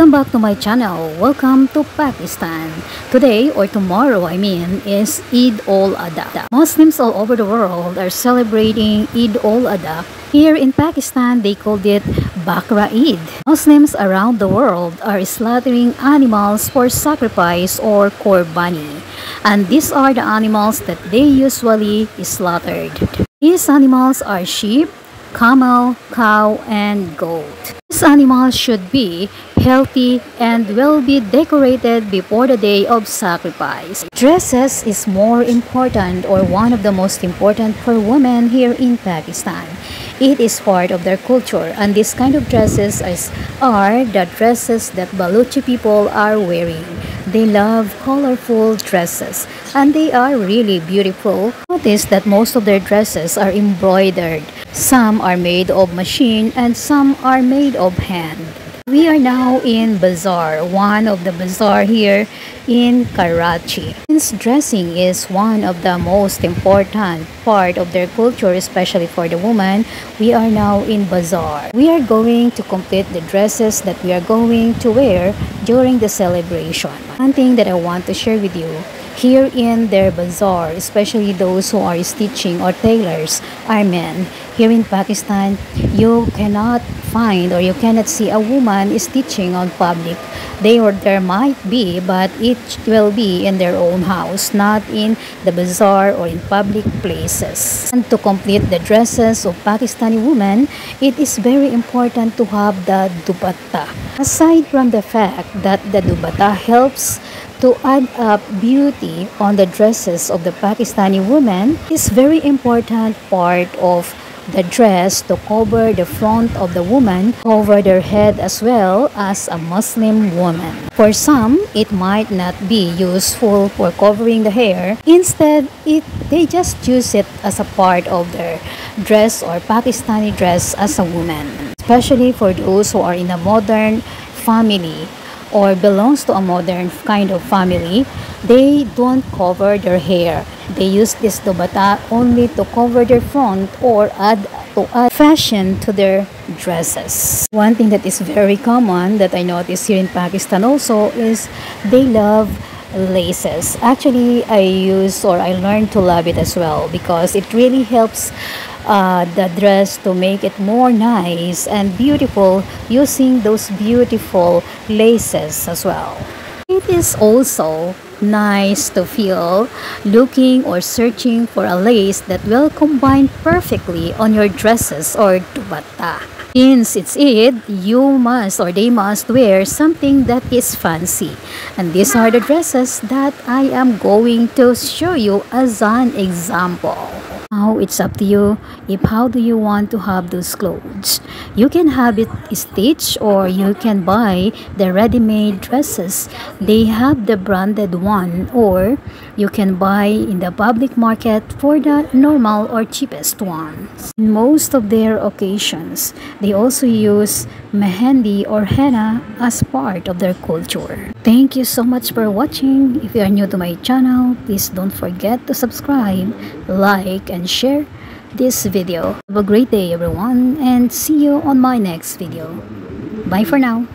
Welcome back to my channel. Welcome to Pakistan. Today or tomorrow I mean is Eid al-Adha. Muslims all over the world are celebrating Eid al-Adha. Here in Pakistan they called it Bakra Eid. Muslims around the world are slaughtering animals for sacrifice or qurbani. And these are the animals that they usually slaughtered. These animals are sheep, camel, cow, and goat. These animals should be healthy and will be decorated before the day of sacrifice. Dresses is more important or one of the most important for women here in Pakistan. It is part of their culture and this kind of dresses is, are the dresses that Baluchi people are wearing. They love colorful dresses and they are really beautiful. Notice that most of their dresses are embroidered. Some are made of machine and some are made of hand. We are now in Bazaar, one of the bazaar here in Karachi. Since dressing is one of the most important part of their culture, especially for the woman, we are now in Bazaar. We are going to complete the dresses that we are going to wear during the celebration. One thing that I want to share with you here in their bazaar, especially those who are stitching or tailors, are men. Here in Pakistan, you cannot find or you cannot see a woman stitching on public. They or there might be, but it will be in their own house, not in the bazaar or in public places. And to complete the dresses of Pakistani women, it is very important to have the dupatta. Aside from the fact that the dupatta helps to add up beauty on the dresses of the Pakistani women is very important part of the dress to cover the front of the woman, over their head as well as a Muslim woman. For some, it might not be useful for covering the hair. Instead, it, they just use it as a part of their dress or Pakistani dress as a woman. Especially for those who are in a modern family or belongs to a modern kind of family, they don't cover their hair. They use this dupatta only to cover their front or add to add fashion to their dresses. One thing that is very common that I notice here in Pakistan also is they love laces. Actually, I use or I learned to love it as well because it really helps uh, the dress to make it more nice and beautiful using those beautiful laces as well. It is also nice to feel looking or searching for a lace that will combine perfectly on your dresses or dupatta. Since it's Eid, you must or they must wear something that is fancy. And these are the dresses that I am going to show you as an example. Now it's up to you if how do you want to have those clothes. You can have it stitched or you can buy the ready-made dresses. They have the branded one or you can buy in the public market for the normal or cheapest ones. In most of their occasions, they also use mehendi or henna as part of their culture. Thank you so much for watching. If you are new to my channel, please don't forget to subscribe, like, share this video. Have a great day everyone and see you on my next video. Bye for now.